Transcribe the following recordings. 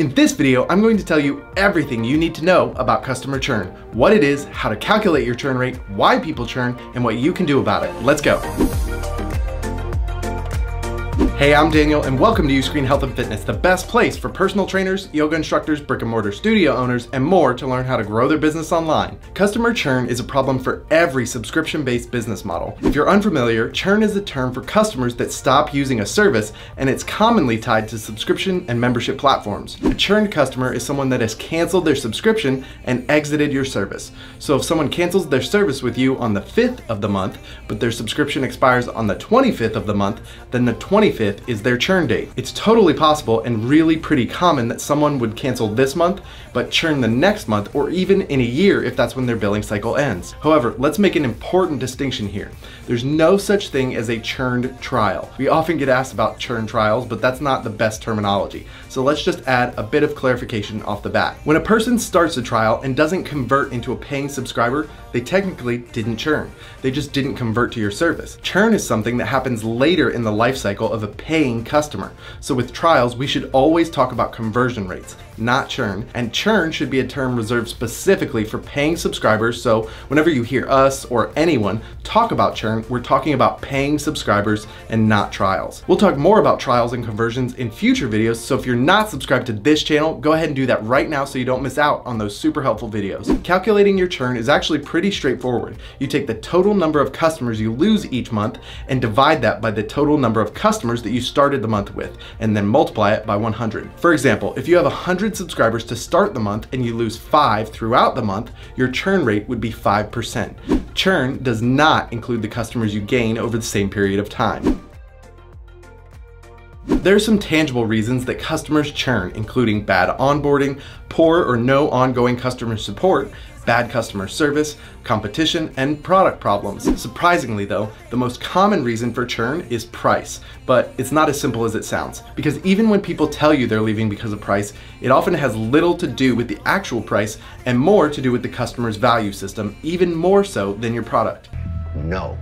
In this video, I'm going to tell you everything you need to know about customer churn, what it is, how to calculate your churn rate, why people churn, and what you can do about it. Let's go. Hey, I'm Daniel, and welcome to Uscreen Health and Fitness, the best place for personal trainers, yoga instructors, brick and mortar studio owners, and more to learn how to grow their business online. Customer churn is a problem for every subscription-based business model. If you're unfamiliar, churn is a term for customers that stop using a service, and it's commonly tied to subscription and membership platforms. A churned customer is someone that has canceled their subscription and exited your service. So if someone cancels their service with you on the 5th of the month, but their subscription expires on the 25th of the month, then the 25th 25th is their churn date. It's totally possible and really pretty common that someone would cancel this month, but churn the next month or even in a year if that's when their billing cycle ends. However, let's make an important distinction here. There's no such thing as a churned trial. We often get asked about churn trials, but that's not the best terminology. So let's just add a bit of clarification off the bat. When a person starts a trial and doesn't convert into a paying subscriber, they technically didn't churn. They just didn't convert to your service. Churn is something that happens later in the life cycle of a paying customer. So with trials, we should always talk about conversion rates, not churn. And churn should be a term reserved specifically for paying subscribers. So whenever you hear us or anyone talk about churn, we're talking about paying subscribers and not trials. We'll talk more about trials and conversions in future videos. So if you're not subscribed to this channel, go ahead and do that right now so you don't miss out on those super helpful videos. Calculating your churn is actually pretty straightforward. You take the total number of customers you lose each month and divide that by the total number of customers that you started the month with, and then multiply it by 100. For example, if you have 100 subscribers to start the month and you lose five throughout the month, your churn rate would be 5%. Churn does not include the customers you gain over the same period of time. There are some tangible reasons that customers churn, including bad onboarding, poor or no ongoing customer support, bad customer service, competition, and product problems. Surprisingly though, the most common reason for churn is price, but it's not as simple as it sounds. Because even when people tell you they're leaving because of price, it often has little to do with the actual price and more to do with the customer's value system, even more so than your product. No.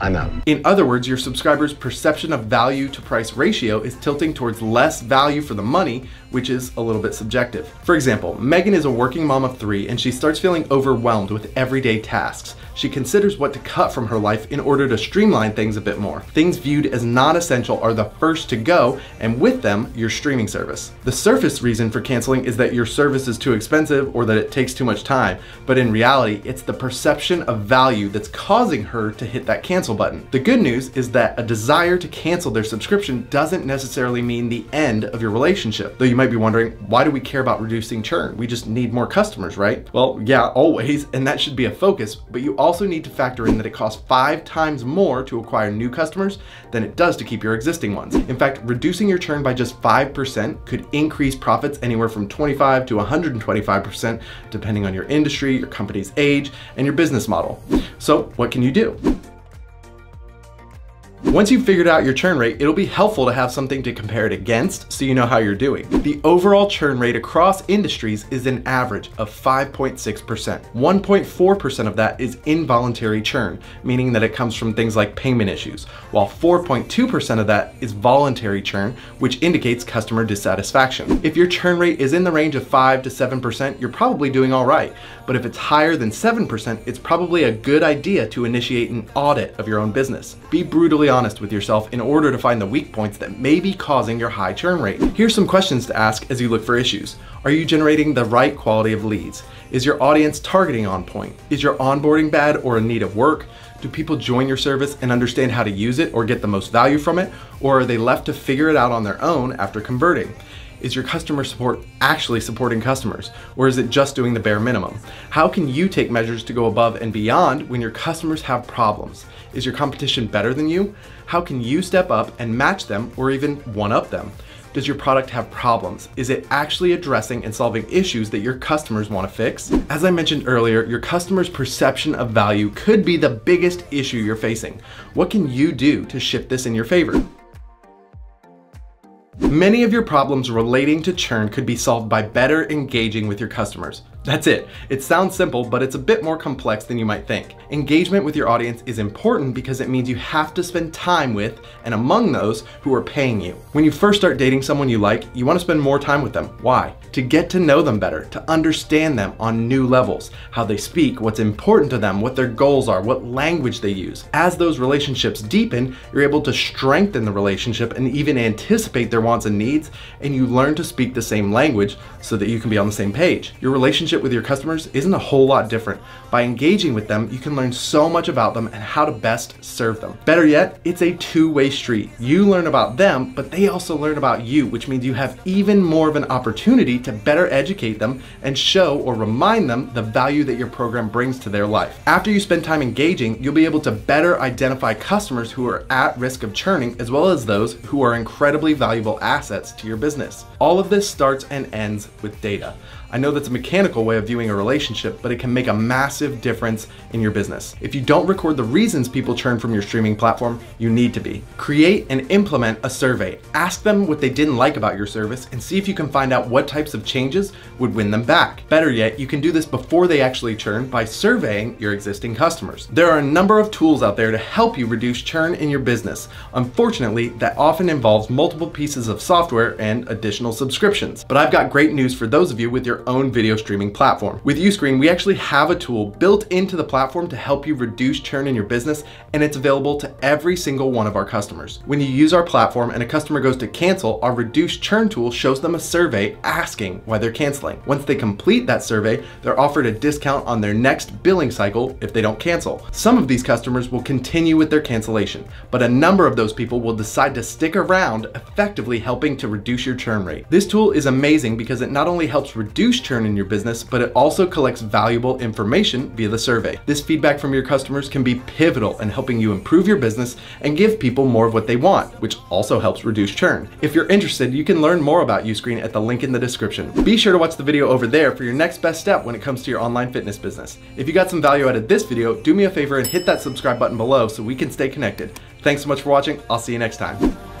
I'm out. In other words, your subscriber's perception of value to price ratio is tilting towards less value for the money, which is a little bit subjective. For example, Megan is a working mom of three and she starts feeling overwhelmed with everyday tasks. She considers what to cut from her life in order to streamline things a bit more. Things viewed as non-essential are the first to go, and with them, your streaming service. The surface reason for canceling is that your service is too expensive or that it takes too much time, but in reality, it's the perception of value that's causing her to hit that cancel button. The good news is that a desire to cancel their subscription doesn't necessarily mean the end of your relationship, though you might might be wondering, why do we care about reducing churn? We just need more customers, right? Well, yeah, always, and that should be a focus, but you also need to factor in that it costs five times more to acquire new customers than it does to keep your existing ones. In fact, reducing your churn by just 5% could increase profits anywhere from 25 to 125%, depending on your industry, your company's age, and your business model. So what can you do? Once you've figured out your churn rate, it'll be helpful to have something to compare it against so you know how you're doing. The overall churn rate across industries is an average of 5.6%. 1.4% of that is involuntary churn, meaning that it comes from things like payment issues, while 4.2% of that is voluntary churn, which indicates customer dissatisfaction. If your churn rate is in the range of 5 to 7%, you're probably doing all right. But if it's higher than 7%, it's probably a good idea to initiate an audit of your own business. Be brutally honest with yourself in order to find the weak points that may be causing your high churn rate. Here's some questions to ask as you look for issues. Are you generating the right quality of leads? Is your audience targeting on point? Is your onboarding bad or in need of work? Do people join your service and understand how to use it or get the most value from it? Or are they left to figure it out on their own after converting? Is your customer support actually supporting customers? Or is it just doing the bare minimum? How can you take measures to go above and beyond when your customers have problems? Is your competition better than you? How can you step up and match them or even one up them? Does your product have problems? Is it actually addressing and solving issues that your customers want to fix? As I mentioned earlier, your customer's perception of value could be the biggest issue you're facing. What can you do to shift this in your favor? Many of your problems relating to churn could be solved by better engaging with your customers. That's it. It sounds simple, but it's a bit more complex than you might think. Engagement with your audience is important because it means you have to spend time with and among those who are paying you. When you first start dating someone you like, you want to spend more time with them. Why? To get to know them better, to understand them on new levels, how they speak, what's important to them, what their goals are, what language they use. As those relationships deepen, you're able to strengthen the relationship and even anticipate their wants and needs, and you learn to speak the same language so that you can be on the same page. Your relationship with your customers isn't a whole lot different. By engaging with them, you can learn so much about them and how to best serve them. Better yet, it's a two-way street. You learn about them, but they also learn about you, which means you have even more of an opportunity to better educate them and show or remind them the value that your program brings to their life. After you spend time engaging, you'll be able to better identify customers who are at risk of churning as well as those who are incredibly valuable assets to your business. All of this starts and ends with data. I know that's a mechanical way of viewing a relationship, but it can make a massive difference in your business. If you don't record the reasons people churn from your streaming platform, you need to be. Create and implement a survey. Ask them what they didn't like about your service and see if you can find out what types of changes would win them back. Better yet, you can do this before they actually churn by surveying your existing customers. There are a number of tools out there to help you reduce churn in your business. Unfortunately, that often involves multiple pieces of software and additional subscriptions. But I've got great news for those of you with your own video streaming platform. With Uscreen, we actually have a tool built into the platform to help you reduce churn in your business, and it's available to every single one of our customers. When you use our platform and a customer goes to cancel, our reduced churn tool shows them a survey asking why they're canceling. Once they complete that survey, they're offered a discount on their next billing cycle if they don't cancel. Some of these customers will continue with their cancellation, but a number of those people will decide to stick around, effectively helping to reduce your churn rate. This tool is amazing because it not only helps reduce reduce churn in your business, but it also collects valuable information via the survey. This feedback from your customers can be pivotal in helping you improve your business and give people more of what they want, which also helps reduce churn. If you're interested, you can learn more about Uscreen at the link in the description. Be sure to watch the video over there for your next best step when it comes to your online fitness business. If you got some value out of this video, do me a favor and hit that subscribe button below so we can stay connected. Thanks so much for watching. I'll see you next time.